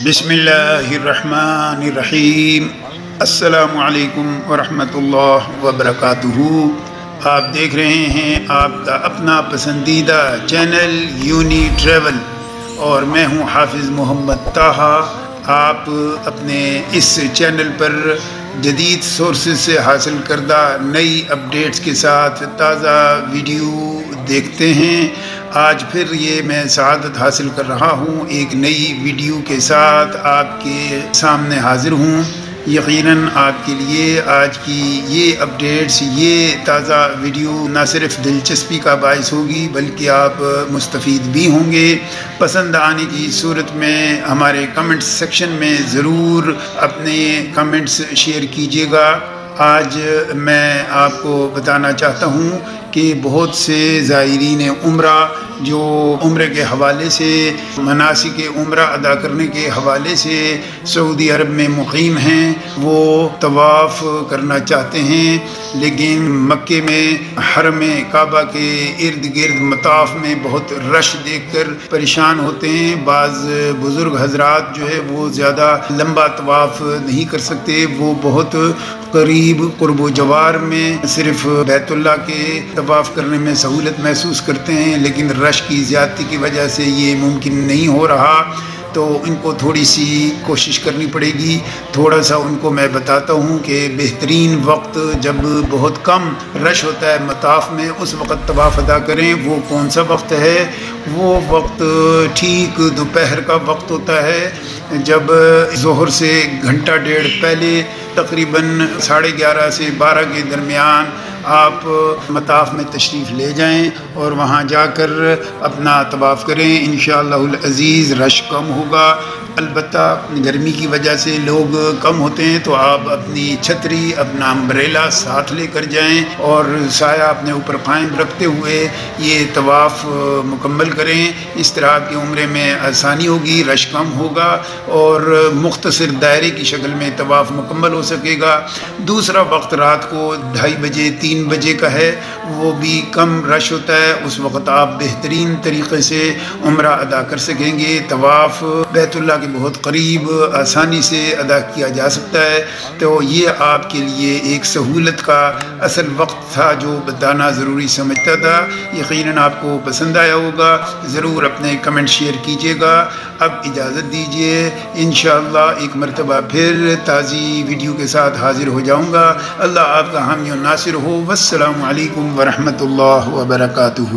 بسم اللہ الرحمن الرحیم۔ السلام علیکم ورحمۃ اللہ وبرکاتہ آپ دیکھ رہے ہیں آپ کا اپنا پسندیدہ چینل یونی ٹریول اور میں ہوں حافظ محمد طاہا۔ آپ اپنے اس چینل پر جدید سورسز سے حاصل کردہ نئی اپڈیٹس کے ساتھ تازہ ویڈیو دیکھتے ہیں۔ آج پھر یہ میں سعادت حاصل کر رہا ہوں۔ ایک نئی ویڈیو کے ساتھ آپ کے سامنے حاضر ہوں۔ یقیناً آپ کے لیے آج کی یہ اپڈیٹس، یہ تازہ ویڈیو نہ صرف دلچسپی کا باعث ہوگی، بلکہ آپ مستفید بھی ہوں گے۔ پسند آنے کی صورت میں ہمارے کمنٹس سیکشن میں ضرور اپنے کمنٹس شیئر کیجیے گا۔ آج میں آپ کو بتانا چاہتا ہوں کہ بہت سے زائرین عمرہ جو عمرے کے حوالے سے مناسب عمرہ ادا کرنے کے حوالے سے سعودی عرب میں مقیم ہیں، وہ طواف کرنا چاہتے ہیں، لیکن مکے میں، حرم کعبہ کے ارد گرد مطاف میں بہت رش دیکھ کر پریشان ہوتے ہیں۔ بعض بزرگ حضرات جو ہے وہ زیادہ لمبا طواف نہیں کر سکتے، وہ بہت قریب قرب و جوار میں صرف بیت اللہ کے طواف کرنے میں سہولت محسوس کرتے ہیں، لیکن رش کی زیادتی کی وجہ سے یہ ممکن نہیں ہو رہا، تو ان کو تھوڑی سی کوشش کرنی پڑے گی۔ تھوڑا سا ان کو میں بتاتا ہوں کہ بہترین وقت جب بہت کم رش ہوتا ہے مطاف میں، اس وقت طواف ادا کریں۔ وہ کون سا وقت ہے؟ وہ وقت ٹھیک دوپہر کا وقت ہوتا ہے۔ جب ظہر سے گھنٹہ ڈیڑھ پہلے تقریباً ساڑھے گیارہ سے بارہ کے درمیان آپ مطاف میں تشریف لے جائیں اور وہاں جا کر اپنا طواف کریں۔ انشاءاللہ العزیز رش کم ہوگا۔ البتہ گرمی کی وجہ سے لوگ کم ہوتے ہیں تو آپ اپنی چھتری، اپنا امبریلا ساتھ لے کر جائیں اور سایہ اپنے اوپر قائم رکھتے ہوئے یہ طواف مکمل کریں۔ اس طرح آپ کی عمرے میں آسانی ہوگی، رش کم ہوگا اور مختصر دائرے کی شکل میں طواف مکمل ہو سکے گا۔ دوسرا وقت رات کو ڈھائی بجے تین بجے کا ہے وہ بھی کم رش ہوتا ہے، اس وقت آپ بہترین طریقے سے عمرہ ادا کر سکیں گے۔ طواف بیت اللہ کے بہت قریب، آسانی سے ادا کیا جا سکتا ہے۔ تو یہ آپ کے لیے ایک سہولت کا اصل وقت تھا جو بتانا ضروری سمجھتا تھا۔ یقیناً آپ کو پسند آیا ہوگا۔ ضرور اپنے کمنٹ شیئر کیجیے گا۔ اب اجازت دیجیے، انشاءاللہ ایک مرتبہ پھر تازی ویڈیو کے ساتھ حاضر ہو جاؤں گا۔ اللہ آپ کا حامی و ناصر ہو۔ والسلام علیکم ورحمة الله وبركاته.